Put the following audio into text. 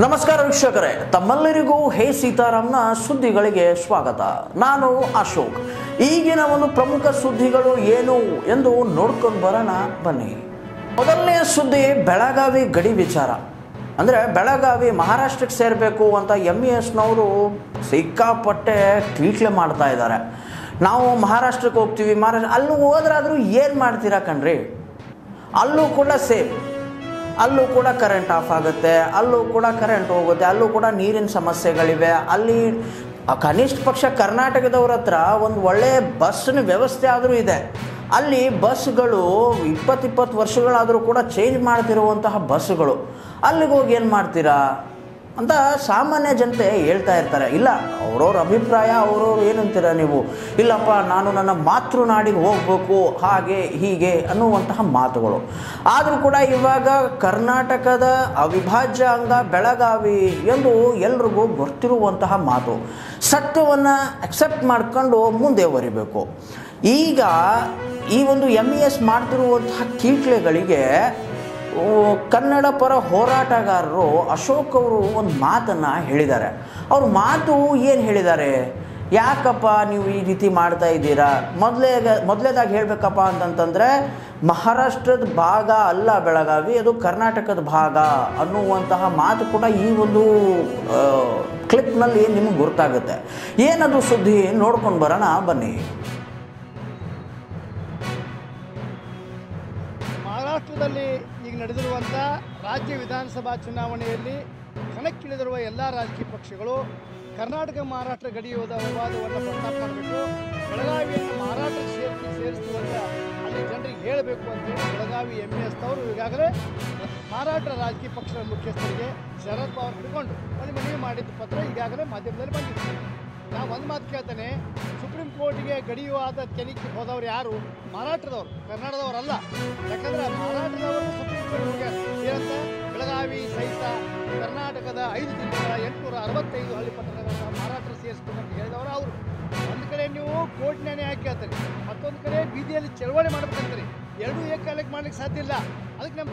ನಮಸ್ಕಾರ ವೀಕ್ಷಕರೇ, ತಮ್ಮೆಲ್ಲರಿಗೂ ಹೇ ಸೀತಾರಾಮ್ನ ಸುದ್ದಿಗಳಿಗೆ ಸ್ವಾಗತ. ನಾನು ಅಶೋಕ್. ಈಗಿನ ಒಂದು ಪ್ರಮುಖ ಸುದ್ದಿಗಳು ಏನು ಎಂದು ನೋಡ್ಕೊಂಡು ಬರೋಣ ಬನ್ನಿ. ಮೊದಲನೆಯ ಸುದ್ದಿ, ಬೆಳಗಾವಿ ಗಡಿ ವಿಚಾರ. ಅಂದರೆ ಬೆಳಗಾವಿ ಮಹಾರಾಷ್ಟ್ರಕ್ಕೆ ಸೇರಬೇಕು ಅಂತ ಎಂ ಇ ಎಸ್ನವರು ಸಿಕ್ಕಾಪಟ್ಟೆ ಟ್ವೀಟ್ಲೆ ಮಾಡ್ತಾ ಇದ್ದಾರೆ. ನಾವು ಮಹಾರಾಷ್ಟ್ರಕ್ಕೆ ಹೋಗ್ತೀವಿ, ಮಹಾರಾಷ್ಟ್ರ ಅಲ್ಲಿ ಹೋದ್ರಾದರೂ ಏನು ಮಾಡ್ತೀರಾ ಕಣ್ರಿ? ಅಲ್ಲೂ ಕೂಡ ಸೇಮ್. ಅಲ್ಲೂ ಕೂಡ ಕರೆಂಟ್ ಆಫ್ ಆಗುತ್ತೆ, ಅಲ್ಲೂ ಕೂಡ ಕರೆಂಟ್ ಹೋಗುತ್ತೆ, ಅಲ್ಲೂ ಕೂಡ ನೀರಿನ ಸಮಸ್ಯೆಗಳಿವೆ. ಅಲ್ಲಿ ಕನಿಷ್ಠ ಪಕ್ಷ ಕರ್ನಾಟಕದವ್ರ ಹತ್ರ ಒಂದು ಒಳ್ಳೆಯ ಬಸ್ಸಿನ ವ್ಯವಸ್ಥೆ ಆದರೂ ಇದೆ. ಅಲ್ಲಿ ಬಸ್ಗಳು ಇಪ್ಪತ್ತಿಪ್ಪತ್ತು ವರ್ಷಗಳಾದರೂ ಕೂಡ ಚೇಂಜ್ ಮಾಡ್ತಿರುವಂತಹ ಬಸ್ಸುಗಳು ಅಲ್ಲಿಗೆ ಹೋಗಿ ಏನು ಮಾಡ್ತೀರಾ? ಅಂತ ಸಾಮಾನ್ಯ ಜನತೆ ಹೇಳ್ತಾ ಇರ್ತಾರೆ. ಇಲ್ಲ, ಅವ್ರವ್ರ ಅಭಿಪ್ರಾಯ, ಅವ್ರವ್ರು ಏನಂತೀರ ನೀವು? ಇಲ್ಲಪ್ಪ, ನಾನು ನನ್ನ ಮಾತೃನಾಡಿಗೆ ಹೋಗ್ಬೇಕು, ಹಾಗೆ, ಹೀಗೆ ಅನ್ನುವಂತಹ ಮಾತುಗಳು. ಆದರೂ ಕೂಡ ಇವಾಗ ಕರ್ನಾಟಕದ ಅವಿಭಾಜ್ಯ ಅಂಗ ಬೆಳಗಾವಿ ಎಂದು ಎಲ್ರಿಗೂ ಗೊತ್ತಿರುವಂತಹ ಮಾತು. ಸತ್ಯವನ್ನು ಅಕ್ಸೆಪ್ಟ್ ಮಾಡ್ಕೊಂಡು ಮುಂದೆ ಬರಿಬೇಕು. ಈಗ ಈ ಒಂದು ಎಂ ಇ ಎಸ್ ಮಾಡ್ತಿರುವಂತಹ ಕೀಟ್ಲೆಗಳಿಗೆ ಕನ್ನಡ ಪರ ಹೋರಾಟಗಾರರು ಅಶೋಕ್ ಅವರು ಒಂದು ಮಾತನ್ನು ಹೇಳಿದ್ದಾರೆ. ಅವ್ರ ಮಾತು ಏನು ಹೇಳಿದ್ದಾರೆ? ಯಾಕಪ್ಪ ನೀವು ಈ ರೀತಿ ಮಾಡ್ತಾ ಇದ್ದೀರಾ? ಮೊದಲೇ ಮೊದಲೇದಾಗಿ ಹೇಳಬೇಕಪ್ಪ ಅಂತಂತಂದರೆ, ಮಹಾರಾಷ್ಟ್ರದ ಭಾಗ ಅಲ್ಲ ಬೆಳಗಾವಿ, ಅದು ಕರ್ನಾಟಕದ ಭಾಗ ಅನ್ನುವಂತಹ ಮಾತು ಕೂಡ ಈ ಒಂದು ಕ್ಲಿಪ್ನಲ್ಲಿ ನಿಮಗೆ ಗೊತ್ತಾಗುತ್ತೆ ಏನದು ಸುದ್ದಿ? ನೋಡ್ಕೊಂಡು ಬರೋಣ, ಬನ್ನಿ. ಮಹಾರಾಷ್ಟ್ರದಲ್ಲಿ ಈಗ ನಡೆದಿರುವಂಥ ರಾಜ್ಯ ವಿಧಾನಸಭಾ ಚುನಾವಣೆಯಲ್ಲಿ ಕಣಕ್ಕಿಳಿದಿರುವ ಎಲ್ಲ ರಾಜಕೀಯ ಪಕ್ಷಗಳು ಕರ್ನಾಟಕ ಮಹಾರಾಷ್ಟ್ರ ಗಡಿ ಯೋಧ ವಿವಾದವನ್ನು ಪ್ರಸ್ತಾಪ ಮಾಡಬೇಕು ಬೆಳಗಾವಿಯನ್ನು ಮಹಾರಾಷ್ಟ್ರ ಸೇರಿಸಿ ಸೇರಿಸುವಂತೆ ಅಲ್ಲಿ ಜನರಿಗೆ ಹೇಳಬೇಕು ಅಂತೇಳಿ ಬೆಳಗಾವಿ ಎಂ ಎಸ್ ಅವರು ಈಗಾಗಲೇ ಮಹಾರಾಷ್ಟ್ರ ರಾಜಕೀಯ ಪಕ್ಷದ ಮುಖ್ಯಸ್ಥರಿಗೆ ಶರದ್ ಪವಾರ್ ಹಿಡ್ಕೊಂಡು ಮನವಿ ಮಾಡಿದ್ದ ಪತ್ರ ಈಗಾಗಲೇ ಮಾಧ್ಯಮದಲ್ಲಿ ಬಂದಿದೆ. ನಾವು ಒಂದು ಮಾತು ಕೇಳ್ತೇನೆ, ಸುಪ್ರೀಂ ಕೋರ್ಟ್ಗೆ ಗಡಿಯುವಾದ ತನಿಖೆ ಹೋದವ್ರು ಯಾರು? ಮಹಾರಾಷ್ಟ್ರದವರು ಕರ್ನಾಟಕದವರಲ್ಲ. ಯಾಕಂದ್ರೆ ಮಹಾರಾಷ್ಟ್ರದವರು ಸುಪ್ರೀಂ ಕೋರ್ಟ್ಗೆ ಏನಂತ ಬೆಳಗಾವಿ ಸಹಿತ ಕರ್ನಾಟಕದ ಐದು ಜಿಲ್ಲೆಗಳ ಎಂಟುನೂರ ಅರವತ್ತೈದು ಹಳ್ಳಿ ಪಟ್ಟಣಗಳನ್ನ ಮಹಾರಾಷ್ಟ್ರ ಸೇರಿಸ್ಬೇಕಂತ ಹೇಳಿದವರು ಅವರು. ಒಂದು ಕಡೆ ನೀವು ಕೋರ್ಟ್ ನ್ಯಾಯ ಯಾಕೆ ಮತ್ತೊಂದು ಕಡೆ ಬೀದಿಯಲ್ಲಿ ಚಳವಳಿ ಮಾಡ್ಬೇಕಂತೀರಿ. ಎರಡೂ ಏಕಾಲಕ್ಕೆ ಮಾಡ್ಲಿಕ್ಕೆ ಸಾಧ್ಯ ಇಲ್ಲ. ಅದಕ್ಕೆ ನಮ್ಮ